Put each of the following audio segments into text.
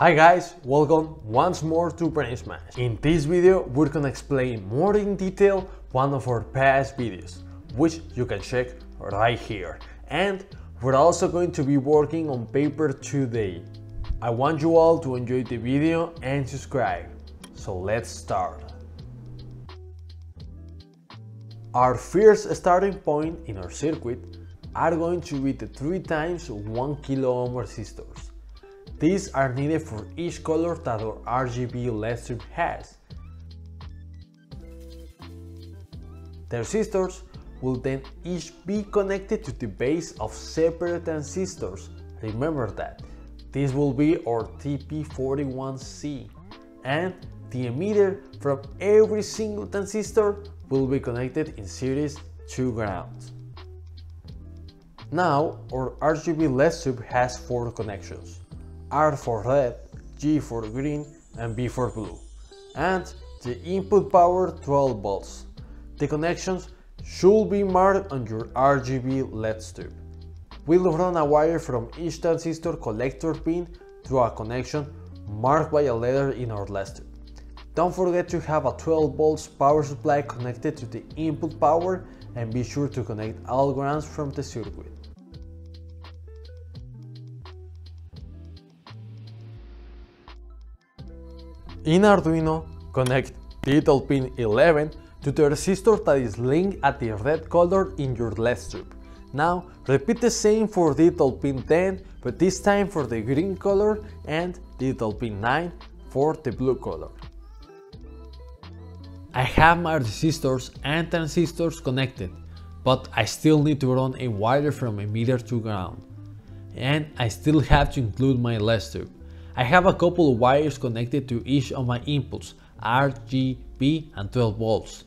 Hi guys, welcome once more to Brain Smash. In this video, we're gonna explain more in detail one of our past videos, which you can check right here. And we're also going to be working on paper today. I want you all to enjoy the video and subscribe. So let's start. Our first starting point in our circuit are going to be the 3 times 1 kilo ohm resistors. These are needed for each color that our RGB LED strip has. The resistors will then each be connected to the base of separate transistors. Remember that. This will be our TIP41C and the emitter from every single transistor will be connected in series to ground. Now our RGB LED strip has 4 connections. R for red, G for green and B for blue. And the input power 12 volts. The connections should be marked on your RGB LED strip. We'll run a wire from each transistor collector pin to a connection marked by a letter in our LED strip. Don't forget to have a 12 volts power supply connected to the input power and be sure to connect all grounds from the circuit. In Arduino, connect digital pin 11 to the resistor that is linked at the red color in your LED strip. Now, repeat the same for digital pin 10, but this time for the green color and digital pin 9 for the blue color. I have my resistors and transistors connected, but I still need to run a wire from emitter to ground. And I still have to include my LED strip. I have a couple of wires connected to each of my inputs, R, G, B and 12 volts.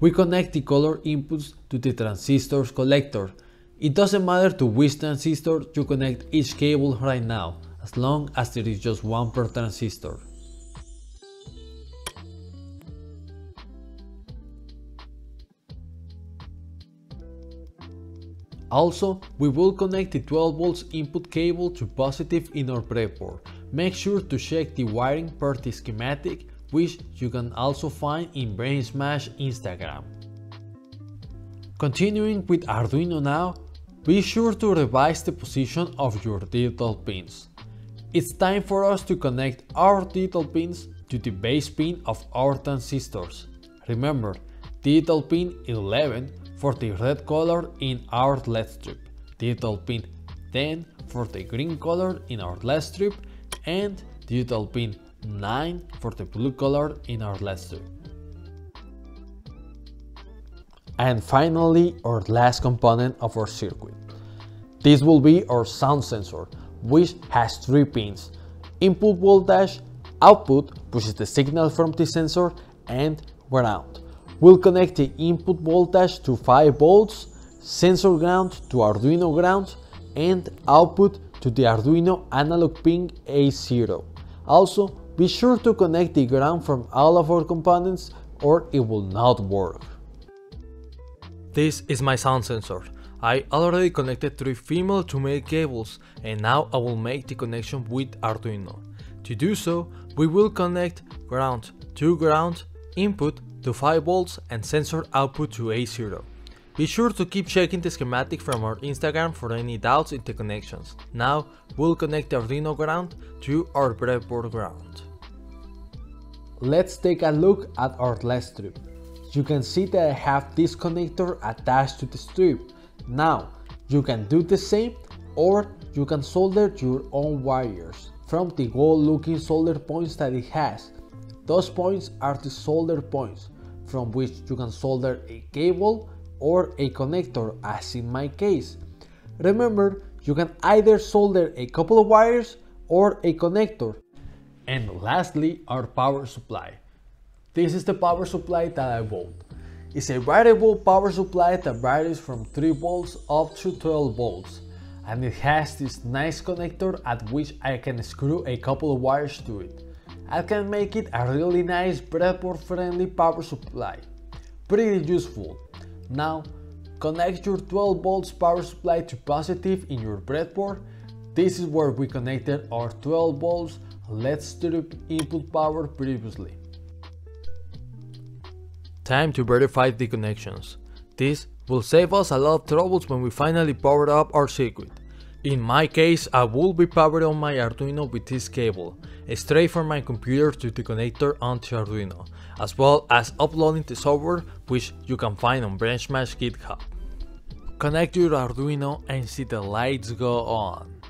We connect the color inputs to the transistors collector. It doesn't matter to which transistor you connect each cable right now, as long as there is just one per transistor. Also, we will connect the 12 volts input cable to positive in our breadboard. Make sure to check the wiring per the schematic, which you can also find in Brain Smash Instagram. Continuing with Arduino now, be sure to revise the position of your digital pins. It's time for us to connect our digital pins to the base pin of our transistors. Remember, digital pin 11 for the red color in our LED strip, digital pin 10 for the green color in our LED strip, and digital pin 9 for the blue color in our last strip. And finally, our last component of our circuit. This will be our sound sensor, which has three pins. Input voltage, output, which is the signal from the sensor, and ground. We'll connect the input voltage to 5 volts, sensor ground to Arduino ground, and output to the Arduino analog pin A0. Also, be sure to connect the ground from all of our components or it will not work. This is my sound sensor. I already connected three female to male cables and now I will make the connection with Arduino. To do so, we will connect ground to ground, input to 5 volts and sensor output to A0. Be sure to keep checking the schematic from our Instagram for any doubts in the connections. Now, we'll connect the Arduino ground to our breadboard ground. Let's take a look at our LED strip. You can see that I have this connector attached to the strip. Now, you can do the same or you can solder your own wires from the gold looking solder points that it has. Those points are the solder points from which you can solder a cable or a connector as in my case. Remember, you can either solder a couple of wires or a connector. And lastly, our power supply. This is the power supply that I bought. It's a variable power supply that varies from 3 volts up to 12 volts and it has this nice connector at which I can screw a couple of wires to it. I can make it a really nice breadboard friendly power supply. Pretty useful. Now, connect your 12 volts power supply to positive in your breadboard. This is where we connected our 12 volts let's strip input power previously. Time to verify the connections. This will save us a lot of troubles when we finally power up our circuit. In my case, I will be powering on my Arduino with this cable, straight from my computer to the connector onto Arduino, as well as uploading the software which you can find on Brain Smash GitHub. Connect your Arduino and see the lights go on.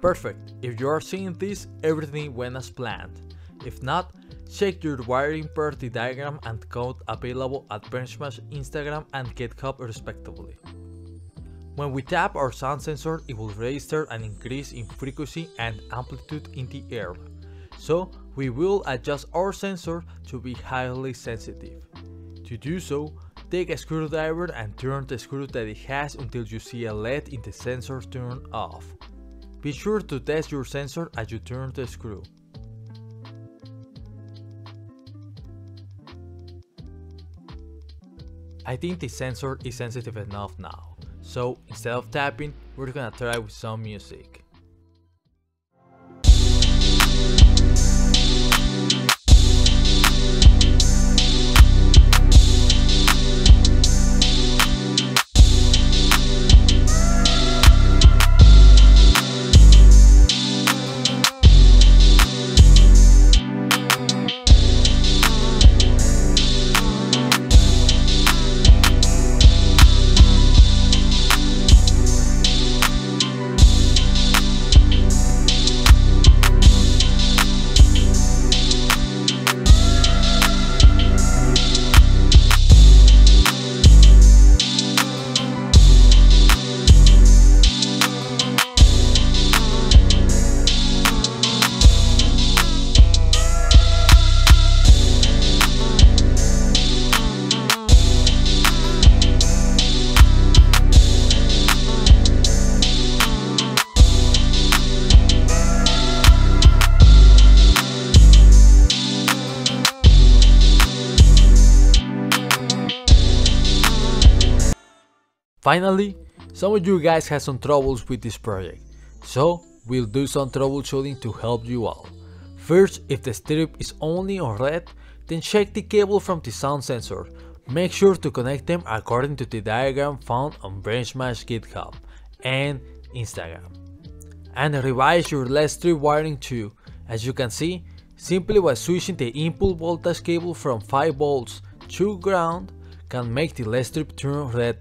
Perfect, if you are seeing this, everything went as planned. If not, Check your wiring per the diagram and code available at Brain Smash Instagram and GitHub respectively. When we tap our sound sensor, it will register an increase in frequency and amplitude in the air. So we will adjust our sensor to be highly sensitive. To do so, take a screwdriver and turn the screw that it has until you see a LED in the sensor turn off. Be sure to test your sensor as you turn the screw. I think the sensor is sensitive enough now, so instead of tapping, we're gonna try with some music. Finally, some of you guys had some troubles with this project, so we'll do some troubleshooting to help you out. First, if the strip is only on red, then check the cable from the sound sensor. Make sure to connect them according to the diagram found on Brain Smash GitHub and Instagram. And revise your LED strip wiring too. As you can see, simply by switching the input voltage cable from 5 volts to ground can make the LED strip turn red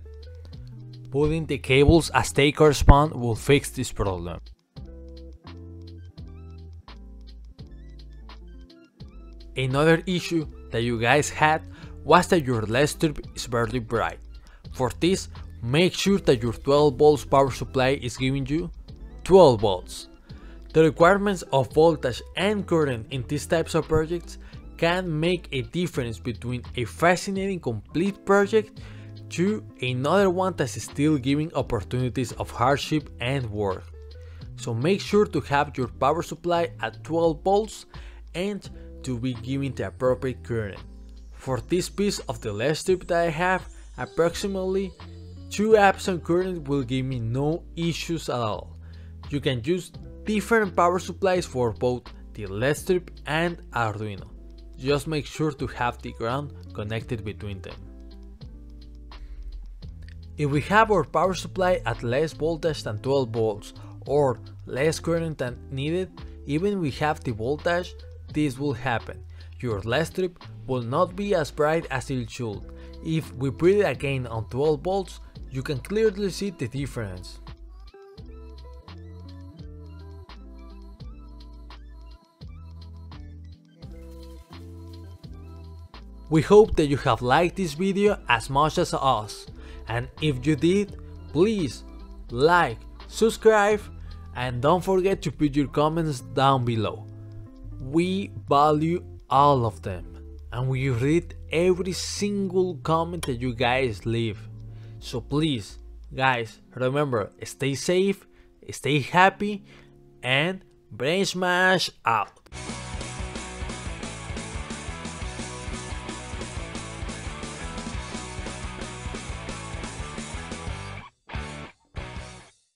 Putting the cables as they correspond will fix this problem. Another issue that you guys had was that your LED strip is very bright. For this, make sure that your 12 volts power supply is giving you 12 volts. The requirements of voltage and current in these types of projects can make a difference between a fascinating complete project 2. Another one that's still giving opportunities of hardship and work. So make sure to have your power supply at 12 volts and to be giving the appropriate current. For this piece of the LED strip that I have, approximately 2 amps on current will give me no issues at all. You can use different power supplies for both the LED strip and Arduino. Just make sure to have the ground connected between them. If we have our power supply at less voltage than 12 volts or less current than needed, even we have the voltage, this will happen. Your LED strip will not be as bright as it should. If we put it again on 12 volts, you can clearly see the difference. We hope that you have liked this video as much as us. And if you did, please like, subscribe, and don't forget to put your comments down below. We value all of them and we read every single comment that you guys leave. So please, guys, remember, stay safe, stay happy, and brain smash out.